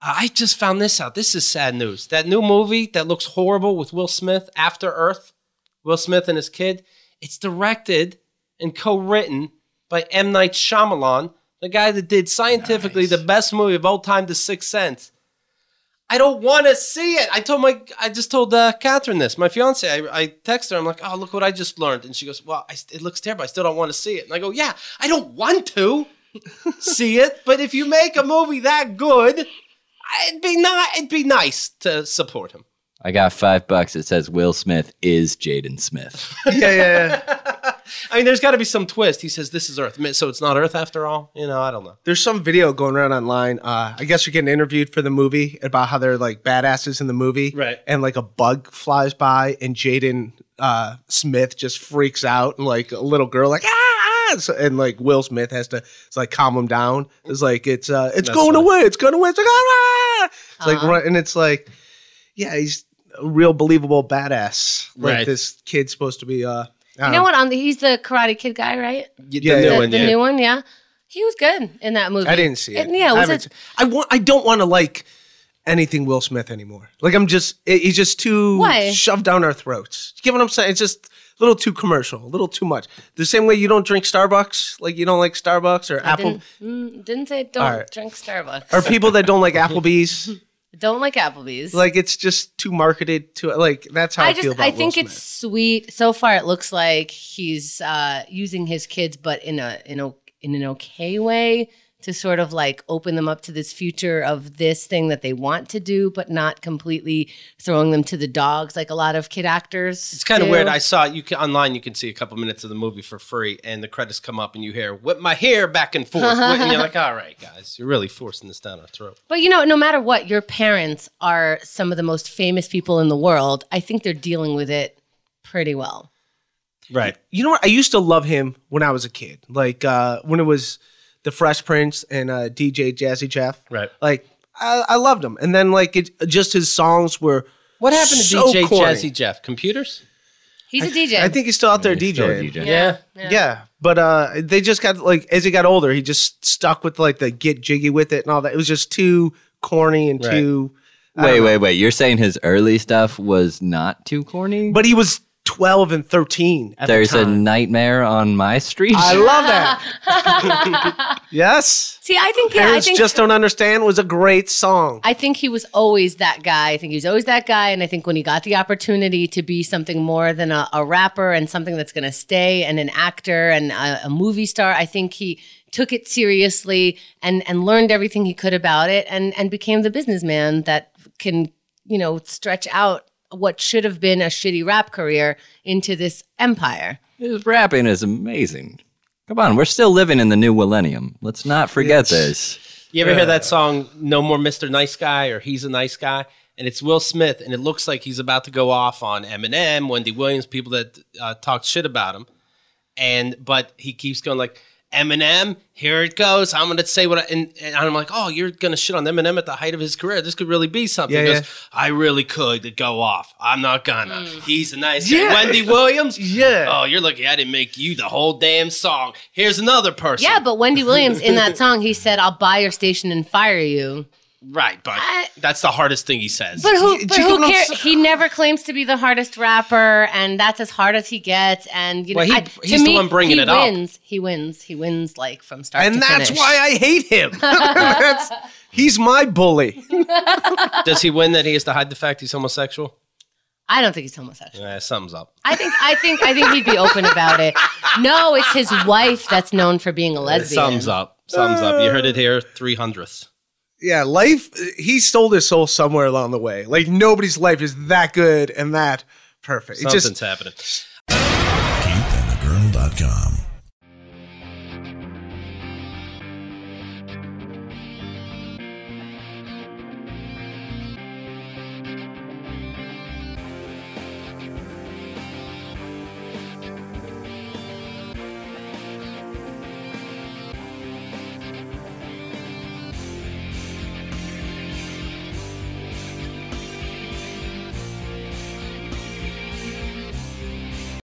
I just found this out. This is sad news. That new movie that looks horrible with Will Smith, After Earth, Will Smith and his kid, it's directed and co-written by M. Night Shyamalan, the guy that did scientifically Nice. the best movie of all time, The Sixth Sense. I don't want to see it. I told my, I just told uh, Catherine this, my fiance. I, I text her. I'm like, oh, look what I just learned, and she goes, well, I, it looks terrible. I still don't want to see it. And I go, yeah, I don't want to see it, but if you make a movie that good, it'd be not. It'd be nice to support him. I got five bucks. It says Will Smith is Jaden Smith. yeah, yeah, yeah. I mean, there's got to be some twist. He says this is Earth, so it's not Earth after all. You know, I don't know. There's some video going around online. Uh, I guess you're getting interviewed for the movie about how they're like badasses in the movie, Right. And like a bug flies by, and Jaden uh, Smith just freaks out, and like a little girl, like ah, ah! So- and like Will Smith has to it's like calm him down. It's like it's uh, it's That's going funny. away, it's going away. It's like ah! It's like Uh-huh. run- and it's like yeah, he's a real believable badass. Like Right. this kid's supposed to be. Uh, You know what? On the he's the Karate Kid guy, right? The Yeah, new yeah. The, one, the yeah. new one, yeah. He was good in that movie. I didn't see it. And, yeah, I, was haven't it? se- I want. I don't want to like anything Will Smith anymore. Like I'm just. it- he's just too Why? shoved down our throats. You get what I'm saying? It's just a little too commercial, a little too much. The same way you don't drink Starbucks, like you don't like Starbucks or I Apple, didn't, mm, didn't say don't right. drink Starbucks. or people that don't like Applebee's. don't like Applebee's. Like it's just too marketed to. Like that's how I, I feel just about I think it's sweet. So far, it looks like he's uh, using his kids, but in a in a in an okay way to sort of like open them up to this future of this thing that they want to do, but not completely throwing them to the dogs like a lot of kid actors. It's kind of weird. I saw you can online. You can see a couple minutes of the movie for free, and the credits come up, and you hear "whip my hair back and forth," and you're like, "All right, guys, you're really forcing this down our throat." But you know, no matter what, your parents are some of the most famous people in the world. I think they're dealing with it pretty well. Right. You know what? I used to love him when I was a kid. Like uh, when it was the Fresh Prince and uh, DJ Jazzy Jeff. Right. Like I, I loved him, and then like it, just his songs were. What happened to so DJ corny. Jazzy Jeff? Computers? He's a DJ. I think he's still out there He's still a DJing. DJ. Yeah. Yeah. but uh, they just got like as he got older, he just stuck with like the get jiggy with it and all that. It was just too corny and Right. too. I Wait, know. wait, wait. You're saying his early stuff was not too corny? But he was twelve and thirteen. At There's the a nightmare on my street. I love that. yes. See, I think yeah, I Parents think just don't understand was a great song. I think he was always that guy. I think he was always that guy. And I think when he got the opportunity to be something more than a, a rapper and something that's going to stay and an actor and a, a movie star, I think he took it seriously and, and learned everything he could about it and, and became the businessman that can, you know, stretch out what should have been a shitty rap career into this empire. His rapping is amazing. Come on, we're still living in the new millennium. Let's not forget this. You ever hear that song "No More Mr. Nice Guy" or "He's a Nice Guy"? And it's Will Smith, and it looks like he's about to go off on Eminem, Wendy Williams, people that uh, talk shit about him. And but he keeps going like Eminem, here it goes. I'm gonna say what I and, and I'm like, oh, you're gonna shit on Eminem at the height of his career. This could really be something. Yeah, he goes, yeah. I really could go off. I'm not gonna. Mm. He's a nice Yeah. guy. Wendy Williams. Yeah. Oh, you're lucky I didn't make you the whole damn song. Here's another person. Yeah, but Wendy Williams in that song, he said, I'll buy your station and fire you. Right, but I- that's the hardest thing he says. But who? But who know what I'm cares? saying? He never claims to be the hardest rapper, and that's as hard as he gets. And you know, Well, he- I- to he's the me, one bringing he it up. He wins. He wins. He wins like from start and to that's finish. why I hate him. That's- he's my bully. Does he win that he has to hide the fact he's homosexual? I don't think he's homosexual. Yeah, thumbs up. I think. I think. I think he'd be open about it. No, it's his wife that's known for being a lesbian. Sums up. Sums up. You heard it here. Three hundredth. Yeah, life. He stole his soul somewhere along the way. Like nobody's life is that good and that perfect. It Something's just happening. KeithAndTheGirl.com.